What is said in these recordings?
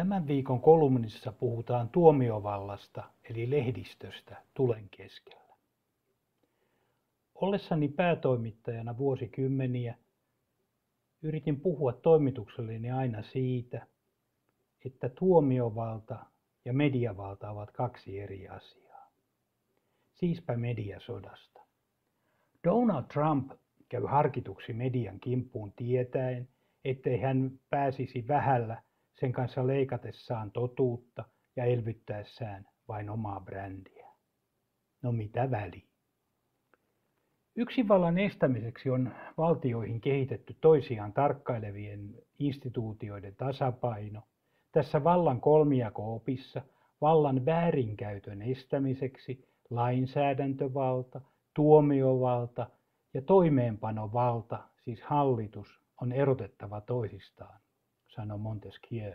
Tämän viikon kolumnissa puhutaan tuomiovallasta eli lehdistöstä tulen keskellä. Ollessani päätoimittajana vuosikymmeniä yritin puhua toimitukselleni aina siitä, että tuomiovalta ja mediavalta ovat kaksi eri asiaa. Siispä mediasodasta. Donald Trump käy harkituksi median kimppuun tietäen, ettei hän pääsisi vähällä sen kanssa leikatessaan totuutta ja elvyttäessään vain omaa brändiä. No mitä väliä? Yksinvallan estämiseksi on valtioihin kehitetty toisiaan tarkkailevien instituutioiden tasapaino. Tässä vallan kolmiako-opissa vallan väärinkäytön estämiseksi lainsäädäntövalta, tuomiovalta ja toimeenpanovalta, siis hallitus, on erotettava toisistaan sanoi Montesquieu.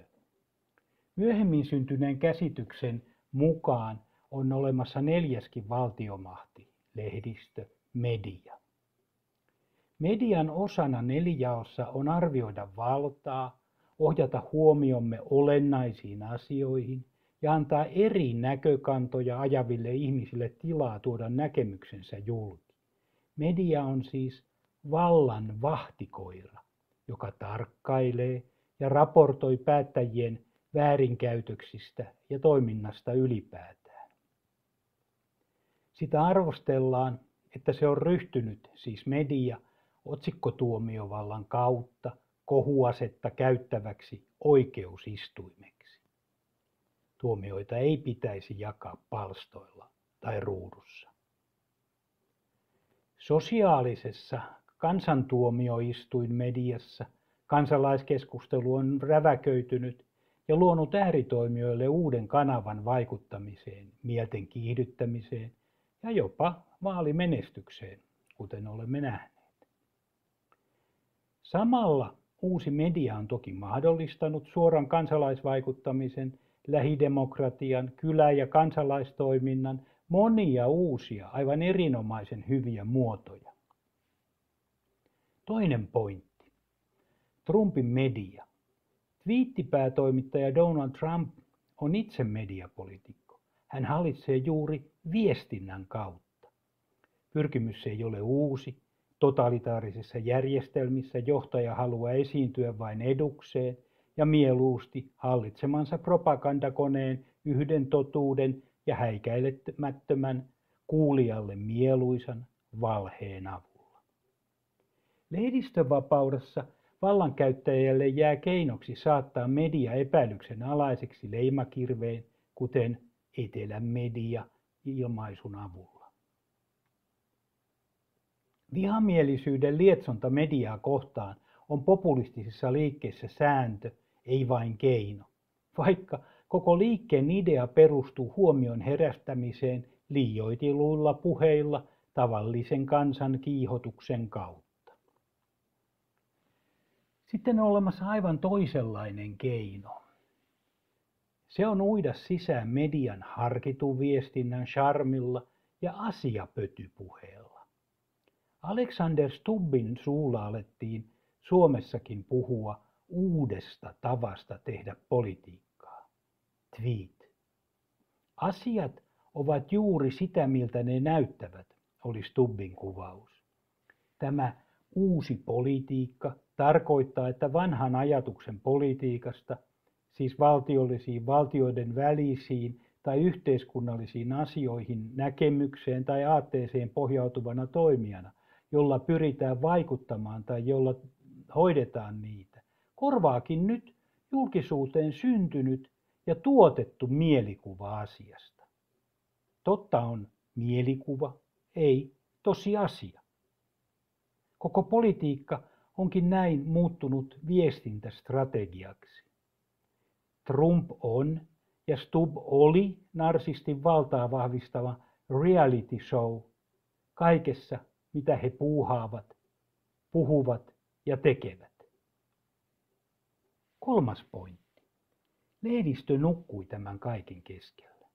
Myöhemmin syntyneen käsityksen mukaan on olemassa neljäskin valtiomahti, lehdistö, media. Median osana nelijaossa on arvioida valtaa, ohjata huomiomme olennaisiin asioihin ja antaa eri näkökantoja ajaville ihmisille tilaa tuoda näkemyksensä julki. Media on siis vallan vahtikoira, joka tarkkailee, ja raportoi päättäjien väärinkäytöksistä ja toiminnasta ylipäätään. Sitä arvostellaan, että se on ryhtynyt, siis media, otsikkotuomiovallan kautta kohuasetta käyttäväksi oikeusistuimeksi. Tuomioita ei pitäisi jakaa palstoilla tai ruudussa. Sosiaalisessa kansantuomioistuinmediassa Kansalaiskeskustelu on räväköitynyt ja luonut ääritoimijoille uuden kanavan vaikuttamiseen, mielten kiihdyttämiseen ja jopa vaalimenestykseen, kuten olemme nähneet. Samalla uusi media on toki mahdollistanut suoran kansalaisvaikuttamisen, lähidemokratian, kylä- ja kansalaistoiminnan monia uusia, aivan erinomaisen hyviä muotoja. Toinen pointti. Trumpin media. Twiittipäätoimittaja Donald Trump on itse mediapolitiikko. Hän hallitsee juuri viestinnän kautta. Pyrkimys ei ole uusi. Totalitaarisissa järjestelmissä johtaja haluaa esiintyä vain edukseen ja mieluusti hallitsemansa propagandakoneen yhden totuuden ja häikäilemättömän kuulijalle mieluisan valheen avulla. Lehdistövapaudessa Vallankäyttäjälle jää keinoksi saattaa media epäilyksen alaiseksi leimakirveen, kuten etelän media ilmaisun avulla. Vihamielisyyden lietsonta mediaa kohtaan on populistisissa liikkeissä sääntö, ei vain keino, vaikka koko liikkeen idea perustuu huomion herättämiseen liioitiluilla puheilla tavallisen kansan kiihotuksen kautta. Sitten on olemassa aivan toisenlainen keino. Se on uida sisään median harkitun viestinnän charmilla ja asiapötypuheella. Alexander Stubbin suulla alettiin Suomessakin puhua uudesta tavasta tehdä politiikkaa. Tweet. Asiat ovat juuri sitä, miltä ne näyttävät, oli Stubbin kuvaus. Tämä uusi politiikka tarkoittaa, että vanhan ajatuksen politiikasta, siis valtiollisiin, valtioiden välisiin tai yhteiskunnallisiin asioihin näkemykseen tai aatteeseen pohjautuvana toimijana, jolla pyritään vaikuttamaan tai jolla hoidetaan niitä, korvaakin nyt julkisuuteen syntynyt ja tuotettu mielikuva asiasta. Totta on mielikuva, ei tosiasia. Koko politiikka onkin näin muuttunut viestintästrategiaksi. Trump on ja Stubb oli narsistin valtaa vahvistava reality show kaikessa, mitä he puuhaavat, puhuvat ja tekevät. Kolmas pointti. Lehdistö nukkui tämän kaiken keskellä.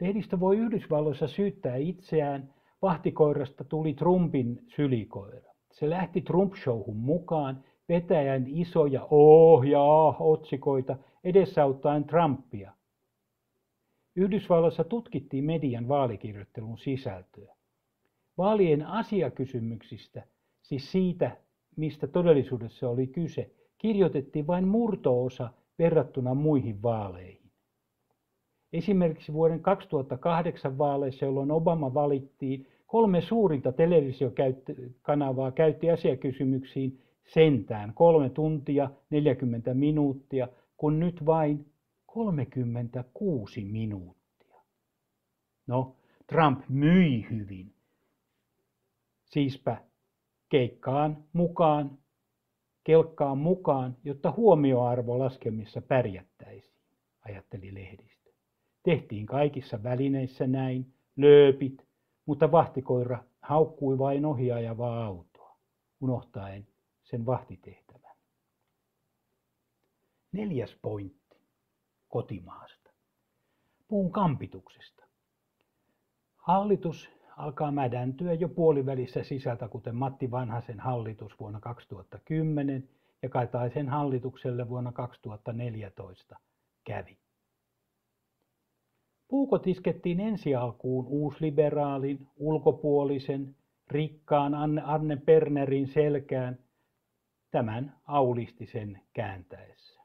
Lehdistö voi Yhdysvalloissa syyttää itseään, vahtikoirasta tuli Trumpin sylikoira. Se lähti Trump-showhun mukaan vetäjän isoja oh ja ah otsikoita edesauttaen Trumpia. Yhdysvalloissa tutkittiin median vaalikirjoittelun sisältöä. Vaalien asiakysymyksistä, siis siitä, mistä todellisuudessa oli kyse, kirjoitettiin vain murtoosa verrattuna muihin vaaleihin. Esimerkiksi vuoden 2008 vaaleissa, jolloin Obama valittiin, kolme suurinta televisiokanavaa käytti asiakysymyksiin sentään kolme tuntia 40 minuuttia, kun nyt vain 36 minuuttia. No, Trump myi hyvin. Siispä keikkaan mukaan, kelkkaan mukaan, jotta huomioarvo laskemissa pärjättäisiin, ajatteli lehdistö. Tehtiin kaikissa välineissä näin, lööpit, mutta vahtikoira haukkui vain ohiajavaa autoa, unohtaen sen vahtitehtävän. Neljäs pointti kotimaasta. Puun kampituksesta. Hallitus alkaa mädäntyä jo puolivälissä sisältä, kuten Matti Vanhasen hallitus vuonna 2010 ja Kataisen hallitukselle vuonna 2014 kävi. Puukot iskettiin ensi alkuun uusliberaalin, ulkopuolisen, rikkaan Anne Pernerin selkään tämän aulistisen kääntäessä.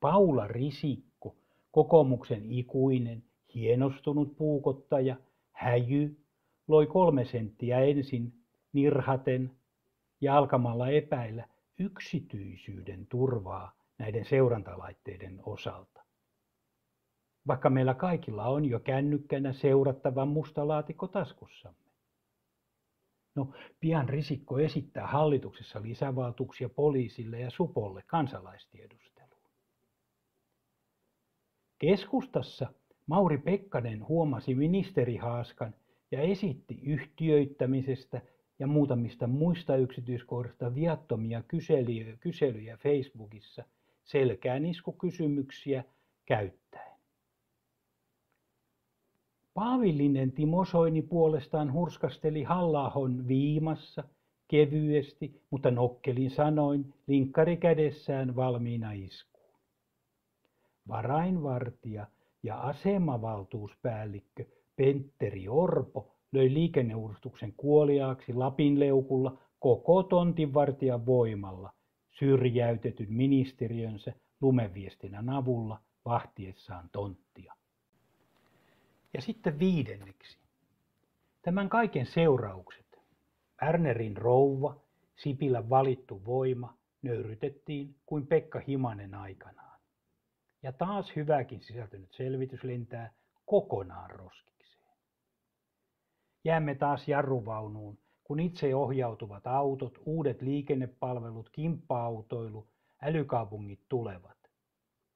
Paula Risikko, kokoomuksen ikuinen, hienostunut puukottaja, häjy, loi kolme senttiä ensin nirhaten ja alkamalla epäillä yksityisyyden turvaa näiden seurantalaitteiden osalta. Vaikka meillä kaikilla on jo kännykkänä seurattava musta laatikko taskussamme. No, pian Risikko esittää hallituksessa lisävaltuuksia poliisille ja supolle kansalaistiedusteluun. Keskustassa Mauri Pekkanen huomasi ministerihaaskan ja esitti yhtiöittämisestä ja muutamista muista yksityiskohdista viattomia kyselyjä, kyselyjä Facebookissa selkääniskukysymyksiä käyttäen. Paavillinen Timo Soini puolestaan hurskasteli Hallahon viimassa kevyesti, mutta nokkelin sanoin linkkari kädessään valmiina iskuun. Varainvartija ja asemavaltuuspäällikkö Pentteri Orpo löi liikenneuudistuksen kuoliaaksi Lapin leukulla koko tontinvartijan voimalla syrjäytetyn ministeriönsä lumeviestinnän avulla vahtiessaan tonttia. Ja sitten viidenneksi. Tämän kaiken seuraukset. Ärnerin rouva, Sipilän valittu voima, nöyrytettiin kuin Pekka Himanen aikanaan. Ja taas hyväkin sisältynyt selvitys lentää kokonaan roskikseen. Jäämme taas jarruvaunuun, kun itse ohjautuvat autot, uudet liikennepalvelut, kimppa-autoilu, älykaupungit tulevat.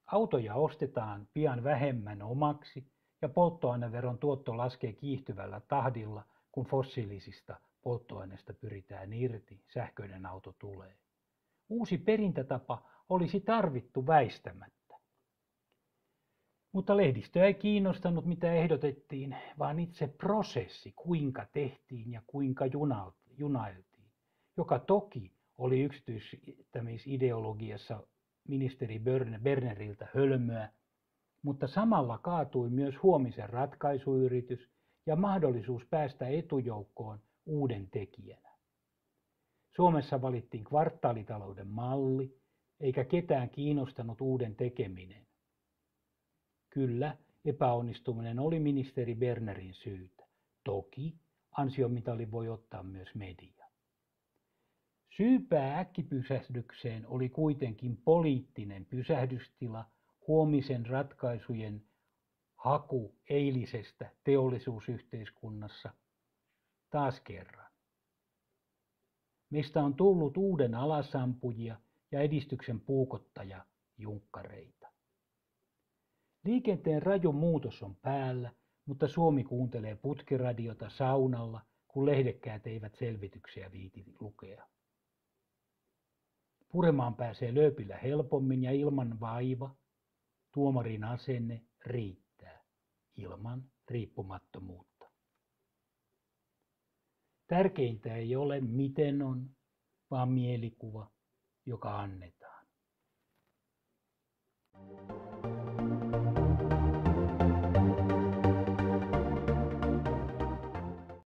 Autoja ostetaan pian vähemmän omaksi ja polttoaineveron tuotto laskee kiihtyvällä tahdilla, kun fossiilisista polttoaineista pyritään irti, sähköinen auto tulee. Uusi perintätapa olisi tarvittu väistämättä. Mutta lehdistöä ei kiinnostanut, mitä ehdotettiin, vaan itse prosessi, kuinka tehtiin ja kuinka junailtiin, joka toki oli yksityistämisideologiassa ministeri Berneriltä hölmöä, mutta samalla kaatui myös huomisen ratkaisuyritys ja mahdollisuus päästä etujoukkoon uuden tekijänä. Suomessa valittiin kvartaalitalouden malli, eikä ketään kiinnostanut uuden tekeminen. Kyllä, epäonnistuminen oli ministeri Bernerin syytä. Toki ansiomitali voi ottaa myös media. Syypää äkkipysähdykseen oli kuitenkin poliittinen pysähdystila – huomisen ratkaisujen haku eilisestä teollisuusyhteiskunnassa taas kerran. Mistä on tullut uuden alasampujia ja edistyksen puukottaja junkkareita. Liikenteen raju muutos on päällä, mutta Suomi kuuntelee putkiradiota saunalla, kun lehdekkäät eivät selvityksiä viiti lukea. Puremaan pääsee lööpillä helpommin ja ilman vaiva, Tuomarin asenne riittää ilman riippumattomuutta. Tärkeintä ei ole miten on, vaan mielikuva, joka annetaan. Thank you.